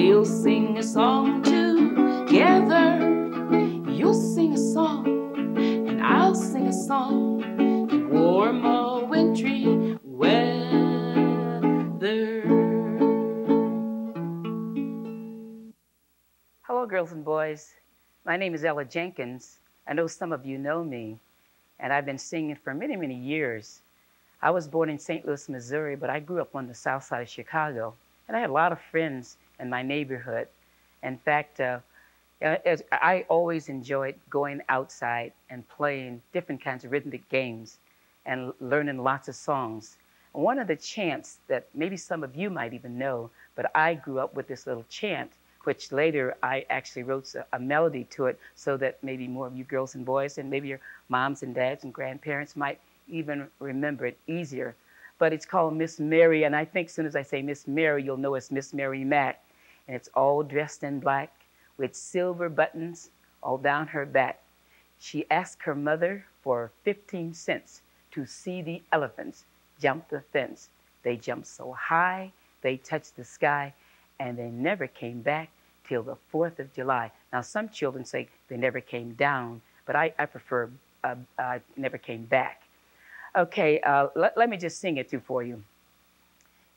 we'll sing a song together. You'll sing a song, and I'll sing a song warm or wintry weather. Hello, girls and boys. My name is Ella Jenkins. I know some of you know me, and I've been singing for many, many years. I was born in St. Louis, Missouri, but I grew up on the south side of Chicago, and I had a lot of friends in my neighborhood. In fact, uh, I always enjoyed going outside and playing different kinds of rhythmic games and learning lots of songs. one of the chants that maybe some of you might even know, but I grew up with this little chant, which later I actually wrote a, a melody to it so that maybe more of you girls and boys and maybe your moms and dads and grandparents might even remember it easier. But it's called Miss Mary, and I think as soon as I say Miss Mary, you'll know it's Miss Mary Mack. And it's all dressed in black with silver buttons all down her back. She asked her mother for 15 cents to see the elephants jump the fence. They jumped so high, they touched the sky, and they never came back till the 4th of July. Now, some children say they never came down, but I, I prefer uh, uh, never came back. Okay, uh, let, let me just sing it through for you.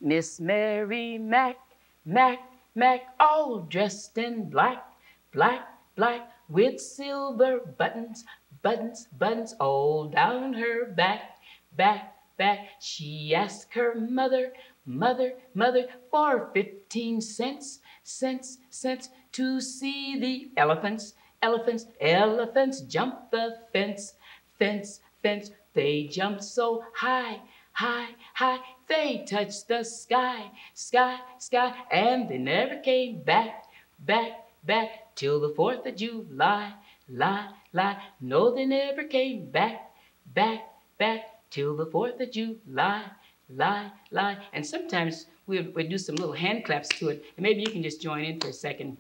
Miss Mary Mack, Mack, Mack, all dressed in black, black, black, with silver buttons, buttons, buttons all down her back, back, back. She asked her mother, mother, mother, for 15 cents, cents, cents to see the elephants, elephants, elephants jump the fence, fence, fence. They jumped so high, high, high, they touched the sky, sky, sky, and they never came back, back, back till the 4th of July, lie, lie. No, they never came back, back, back till the 4th of July, lie, lie. And sometimes we we do some little hand claps to it, and maybe you can just join in for a second.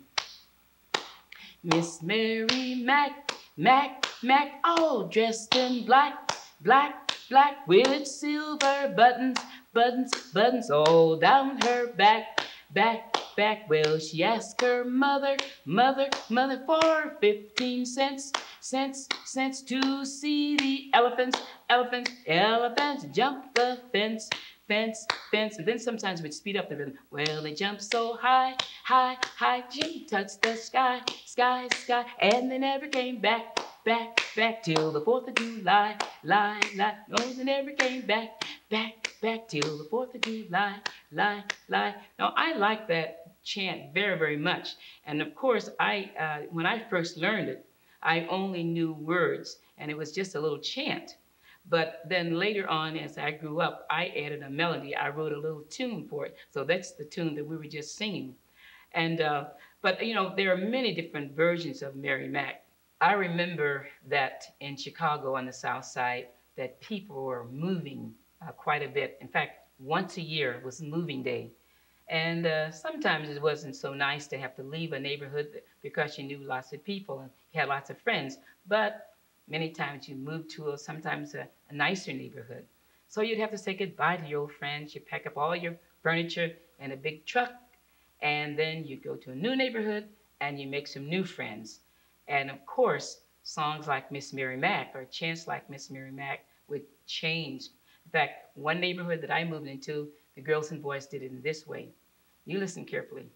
Miss Mary Mack, Mack, Mack, all dressed in black, black, black, with silver buttons, buttons, buttons all down her back, back, back. Will she ask her mother, mother, mother for 15 cents, cents, cents to see the elephants, elephants, elephants jump the fence, fence, fence. And then sometimes we'd speed up the rhythm. Well, they jump so high, high, high, Jim touched the sky, sky, sky, and they never came back back, back till the 4th of July, lie, lie. No, they never came back, back, back till the 4th of July, lie, lie. Now, I like that chant very, very much. And of course, I uh, when I first learned it, I only knew words, and it was just a little chant. But then later on, as I grew up, I added a melody. I wrote a little tune for it. So that's the tune that we were just singing. And uh, but you know, there are many different versions of Mary Mack. I remember that in Chicago on the South Side, that people were moving uh, quite a bit. In fact, once a year was moving day. And uh, sometimes it wasn't so nice to have to leave a neighborhood because you knew lots of people and you had lots of friends. But many times you move to a, sometimes a, a nicer neighborhood. So you'd have to say goodbye to your old friends. You pack up all your furniture in a big truck, and then you go to a new neighborhood and you make some new friends. And of course, songs like Miss Mary Mack or chants like Miss Mary Mack would change. In fact, one neighborhood that I moved into, the girls and boys did it in this way. You listen carefully.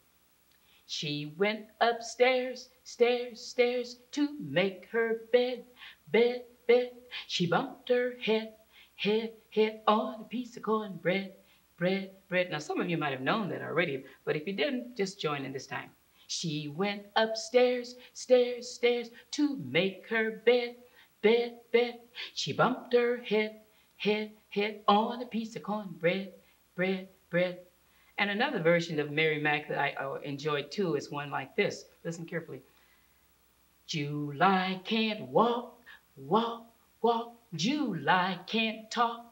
She went upstairs, stairs, stairs to make her bed, bed, bed. She bumped her head, head, head on a piece of cornbread, bread, bread. Now, some of you might have known that already, but if you didn't, just join in this time. She went upstairs, stairs, stairs to make her bed, bed, bed. She bumped her head, head, head on a piece of cornbread, bread, bread. And another version of Mary Mack that I enjoyed too is one like this. Listen carefully. July can't walk, walk, walk. July can't talk,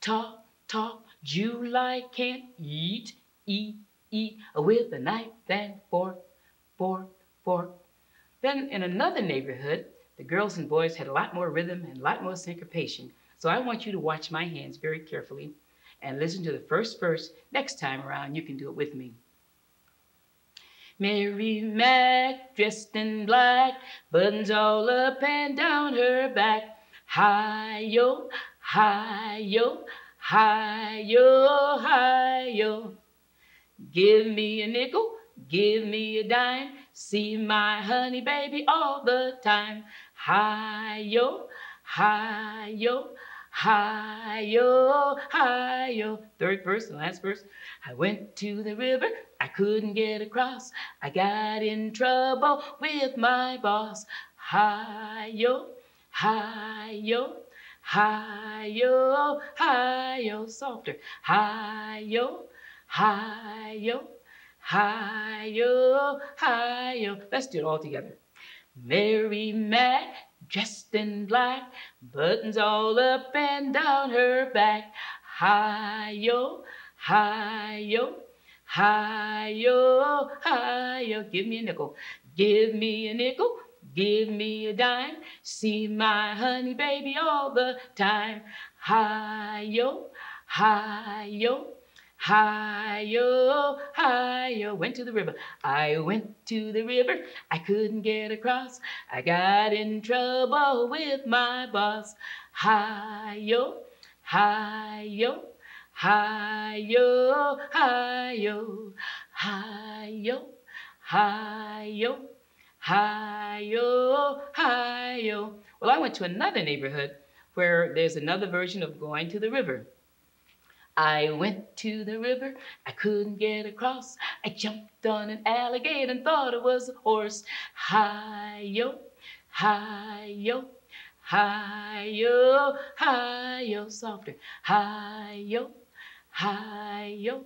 talk, talk. July can't eat, eat, eat with a knife and fork fork, fork. Then in another neighborhood, the girls and boys had a lot more rhythm and a lot more syncopation. So I want you to watch my hands very carefully and listen to the first verse. Next time around, you can do it with me. Mary Mack, dressed in black, buttons all up and down her back. Hi-yo, hi-yo, hi-yo, hi-yo. Give me a nickel, give me a dime, see my honey baby all the time. Hi-yo, hi-yo, Hi-yo, hi-yo. hi-yo. Third verse, last verse. I went to the river, I couldn't get across. I got in trouble with my boss. Hi-yo, hi-yo, hi-yo, hi-yo. Softer. Hi-yo, hi-yo, hi-yo, hi-yo. Let's do it all together. Mary Mack dressed in black, buttons all up and down her back. Hi-yo, hi-yo, hi-yo, hi-yo. Give me a nickel, give me a nickel, give me a dime. See my honey baby all the time. Hi-yo, hi-yo, Hi-yo, hi-yo, went to the river. I went to the river, I couldn't get across. I got in trouble with my boss. Hi-yo, hi-yo, hi-yo, hi-yo, hi-yo, hi-yo, hi-yo, hi-yo. Well, I went to another neighborhood where there's another version of going to the river. I went to the river, I couldn't get across. I jumped on an alligator and thought it was a horse. Hi-yo, hi-yo, hi-yo, hi-yo, softer. Hi-yo, hi-yo,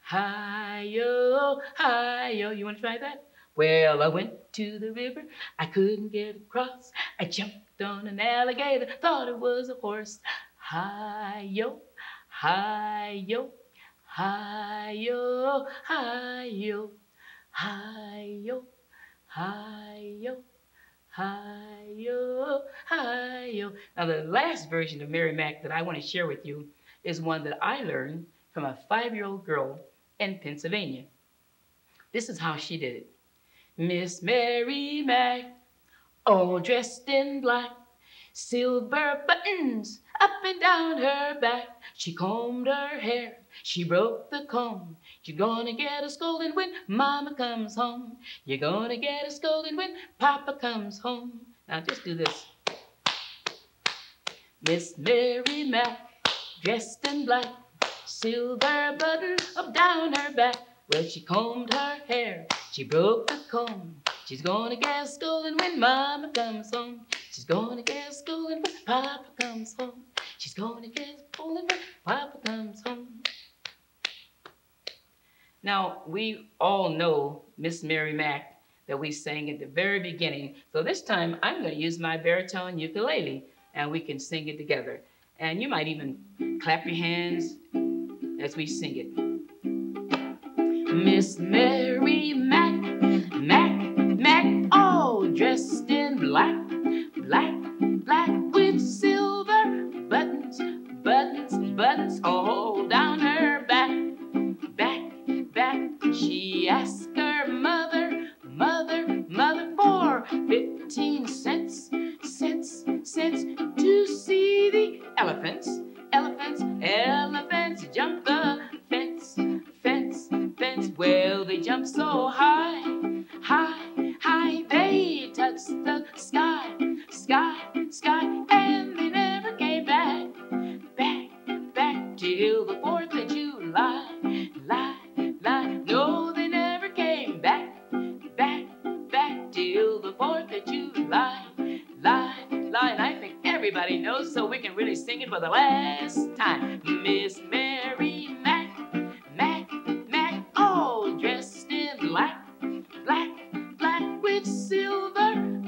hi-yo, hi-yo. You want to try that? Well, I went to the river, I couldn't get across. I jumped on an alligator, thought it was a horse. Hi-yo, Hi-yo, hi-yo, hi-yo, hi-yo, hi-yo, hi-yo, hi-yo. Now the last version of Mary Mack that I want to share with you is one that I learned from a five-year-old girl in Pennsylvania. This is how she did it. Miss Mary Mack, all dressed in black, silver buttons up and down her back. She combed her hair, she broke the comb. You're gonna get a scolding when Mama comes home. You're gonna get a scolding when Papa comes home. Now just do this. Miss Mary Mack, dressed in black, silver button up down her back. Well, she combed her hair, she broke the comb. She's gonna get a scolding when Mama comes home. She's gonna get scolding when Papa comes home. She's gonna get scolding when Papa comes home. Now, we all know Miss Mary Mack that we sang at the very beginning. So this time, I'm gonna use my baritone ukulele and we can sing it together. And you might even clap your hands as we sing it. Miss Mary Mack, Mac, buttons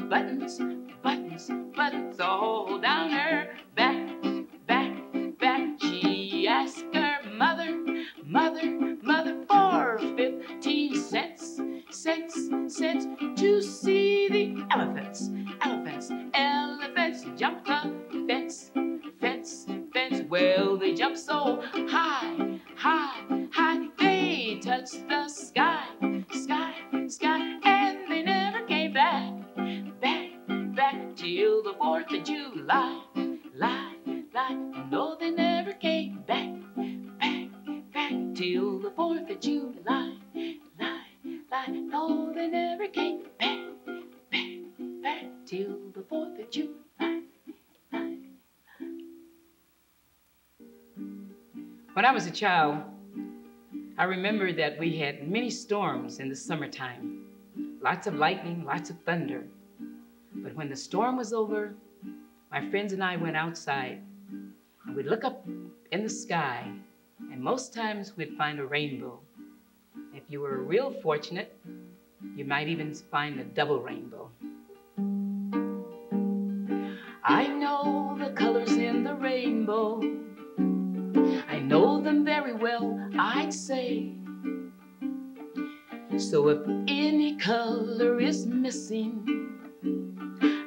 buttons, When I was a child, I remember that we had many storms in the summertime. Lots of lightning, lots of thunder. But when the storm was over, my friends and I went outside and we'd look up in the sky, and most times we'd find a rainbow. If you were real fortunate, you might even find a double rainbow. I know the colors in the rainbow. Them very well, I'd say. So if any color is missing,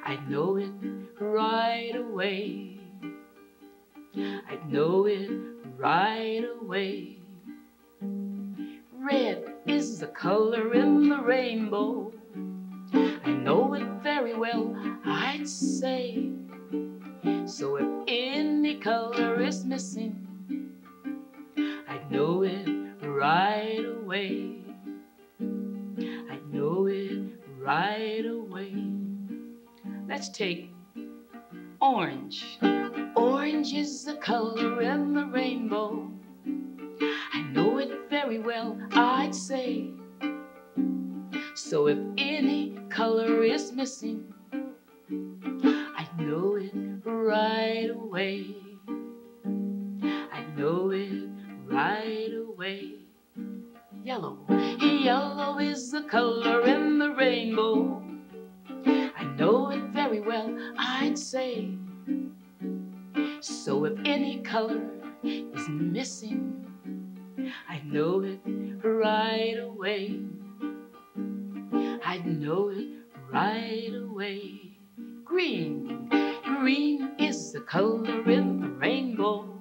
I'd know it right away. I'd know it right away. Red is the color in the rainbow. I know it very well, I'd say. Orange say. So if any color is missing, I know it right away. I know it right away. Green, green is the color in the rainbow.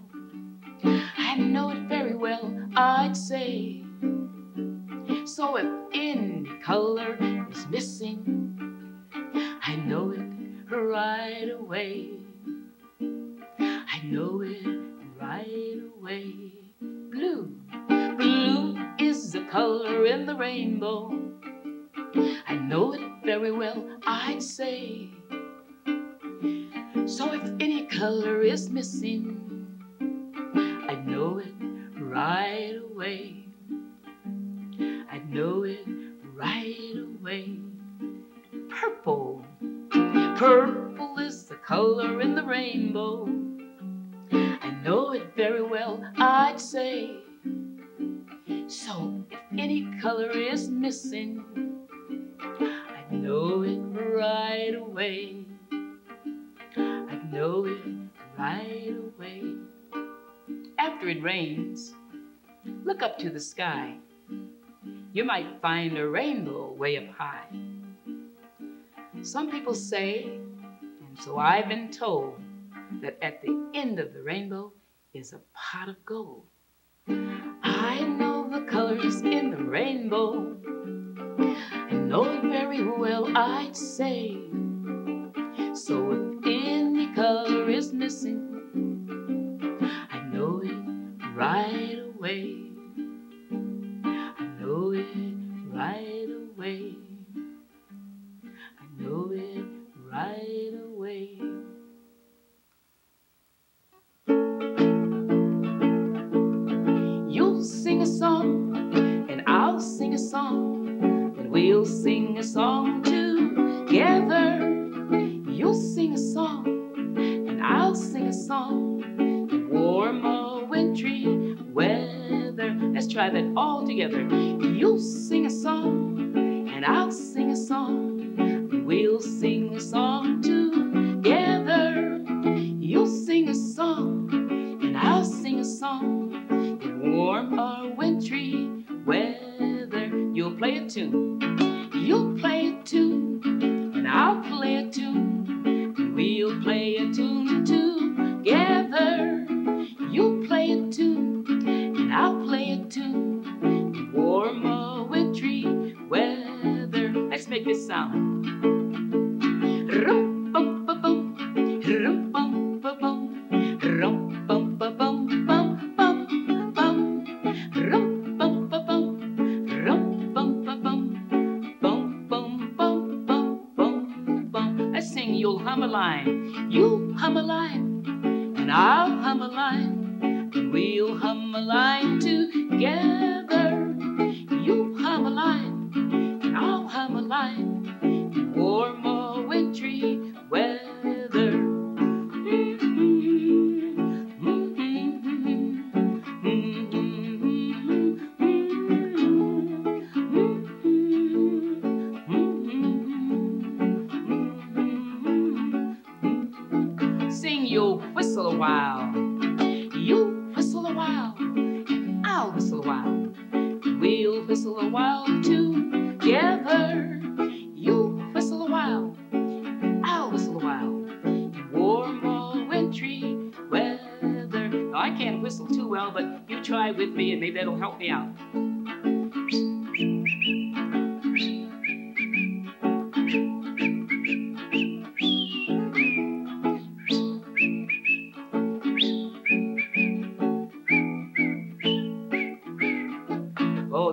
I know it very well, I'd say. So if any color is missing, right away. I know it right away. Blue, blue is the color in the rainbow. I know it very well, I'd say. So if any color is missing, I know it right away. Rainbow. I know it very well, I'd say. So if any color is missing, I know it right away. I know it right away. After it rains, look up to the sky. You might find a rainbow way up high. Some people say, and so I've been told, that at the end of the rainbow is a pot of gold. I know the colors in the rainbow. I know it very well, I'd say. Song in warm or wintry weather. You'll play a tune, I'll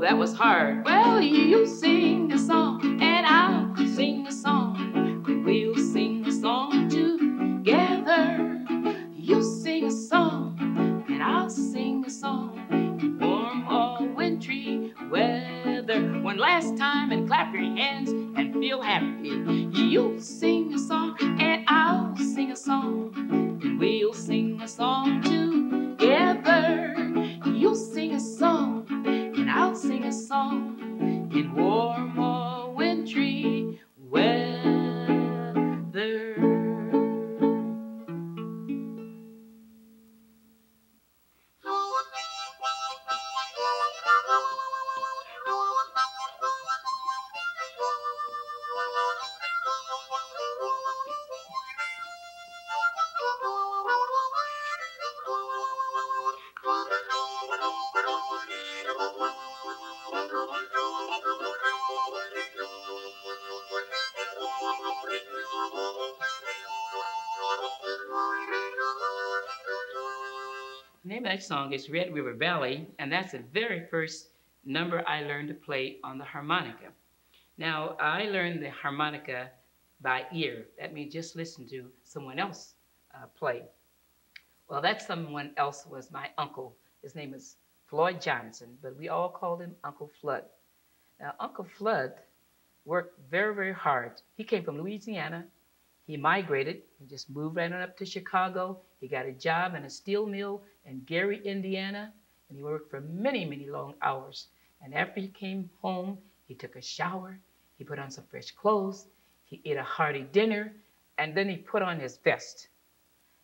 that was hard. Well, you sing That song is Red River Valley, and that's the very first number I learned to play on the harmonica. Now, I learned the harmonica by ear. That means just listen to someone else uh, play. Well, that someone else was my uncle. His name is Floyd Johnson, but we all called him Uncle Flood. Now, Uncle Flood worked very, very hard. He came from Louisiana. He migrated. He just moved right on up to Chicago. He got a job in a steel mill in Gary, Indiana, and he worked for many, many long hours. And after he came home, he took a shower, he put on some fresh clothes, he ate a hearty dinner, and then he put on his vest.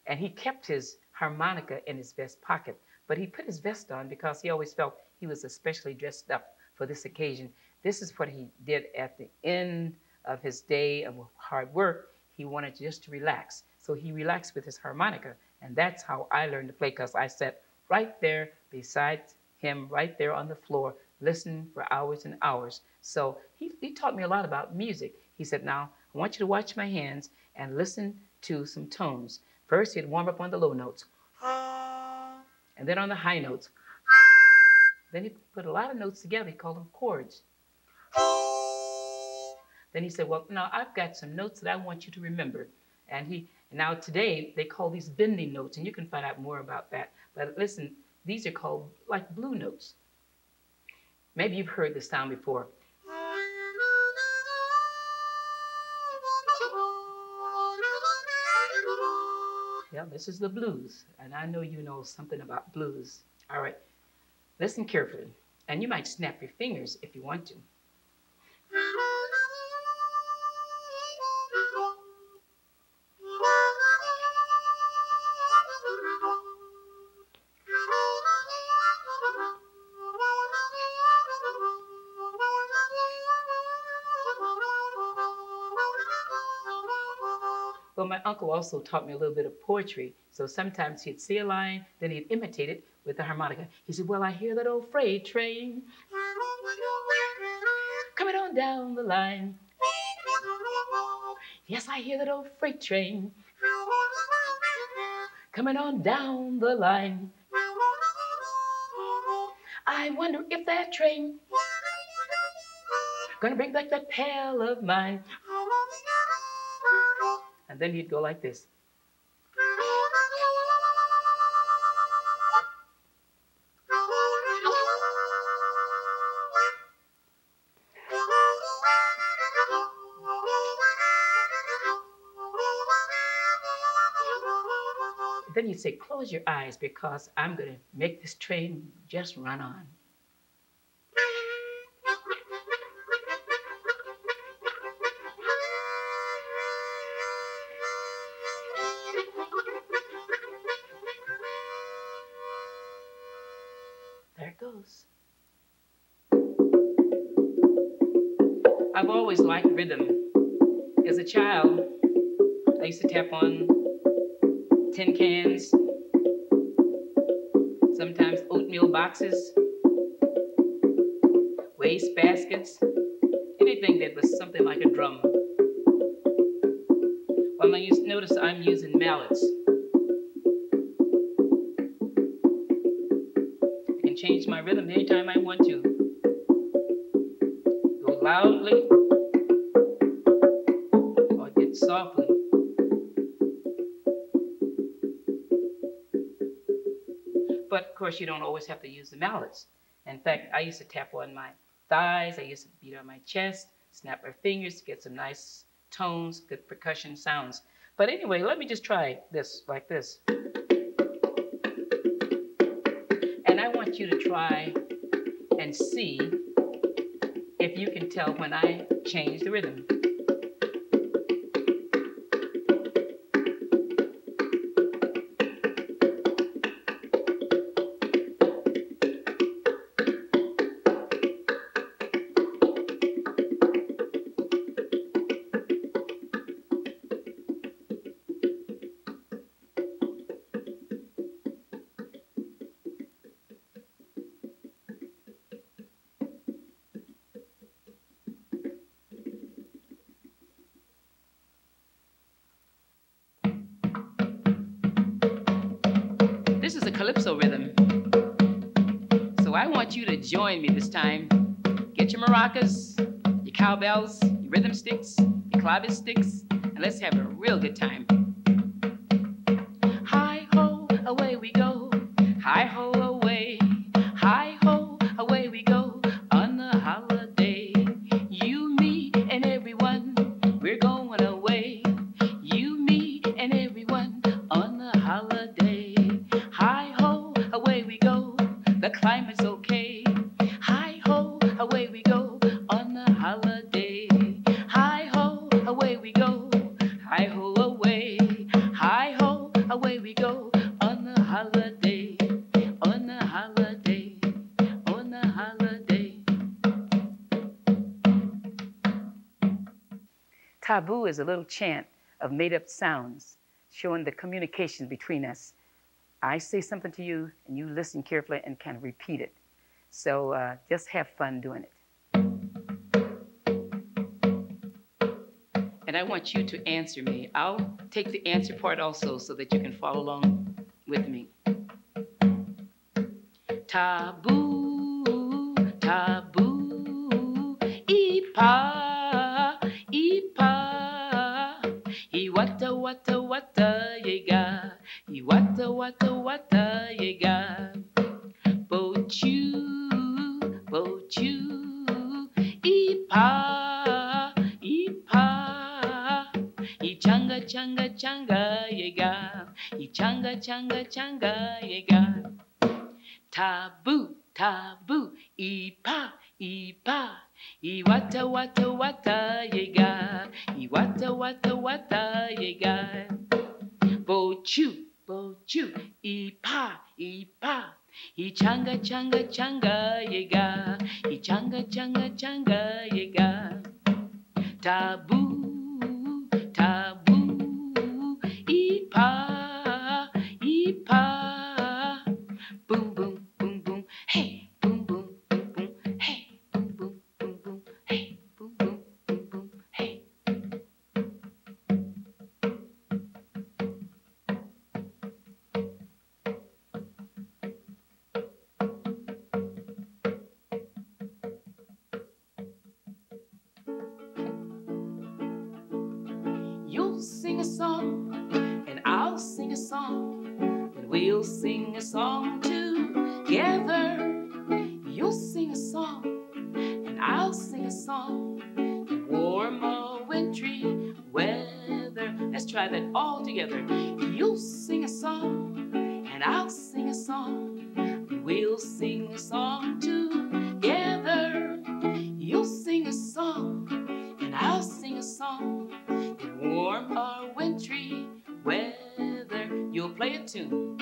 And he kept his harmonica in his vest pocket, but he put his vest on because he always felt he was especially dressed up for this occasion. This is what he did at the end of his day of hard work. He wanted just to relax. So he relaxed with his harmonica. And that's how I learned to play because I sat right there beside him, right there on the floor, listening for hours and hours. So he, he taught me a lot about music. He said, Now, I want you to watch my hands and listen to some tones. First, he'd warm up on the low notes, and then on the high notes. Then he put a lot of notes together. He called them chords. Then he said, Well, now I've got some notes that I want you to remember. And he now today they call these bending notes, and you can find out more about that. But listen, these are called like blue notes. Maybe you've heard this sound before. Yeah, this is the blues, and I know you know something about blues. All right, listen carefully, and you might snap your fingers if you want to. Well, my uncle also taught me a little bit of poetry. So sometimes he'd see a line, then he'd imitate it with the harmonica. He said, Well, I hear that old freight train coming on down the line. Yes, I hear that old freight train coming on down the line. I wonder if that train gonna bring back that pal of mine. And then you'd go like this. Then you say, close your eyes because I'm going to make this train just run on. Rhythm. As a child, I used to tap on tin cans, sometimes oatmeal boxes, waste baskets, anything that was something like a drum. Well, I notice I'm using mallets. I can change my rhythm anytime I want to. Go loudly course, you don't always have to use the mallets. In fact, I used to tap on my thighs, I used to beat on my chest, snap my fingers to get some nice tones, good percussion sounds. But anyway, let me just try this like this. And I want you to try and see if you can tell when I change the rhythm. Calypso rhythm. So I want you to join me this time. Get your maracas, your cowbells, your rhythm sticks, your clavis sticks, and let's have a real good time. Away we go on the holiday. Hi ho, away we go. Hi ho, away. Hi ho, away we go on the holiday. On the holiday. On the holiday. Taboo is a little chant of made up sounds showing the communication between us. I say something to you, and you listen carefully and can repeat it. So uh, just have fun doing it. And I want you to answer me. I'll take the answer part also so that you can follow along with me. Taboo, taboo, ipa, ipa, iwata, wata, wata, yega, iwata, wata, wata, yega. Changa, changa, yega, ichanga, changa, changa, changa yega. Taboo, taboo, ipa, ipa, iwata, wata, wata, yega, iwata, wata, wata, yega. Bochu, bochu, ipa, ipa, ichanga, changa, changa, yega, ichanga, changa, changa, yega. Taboo, taboo, ipa, ipa. Or wintry weather. You'll play a tune,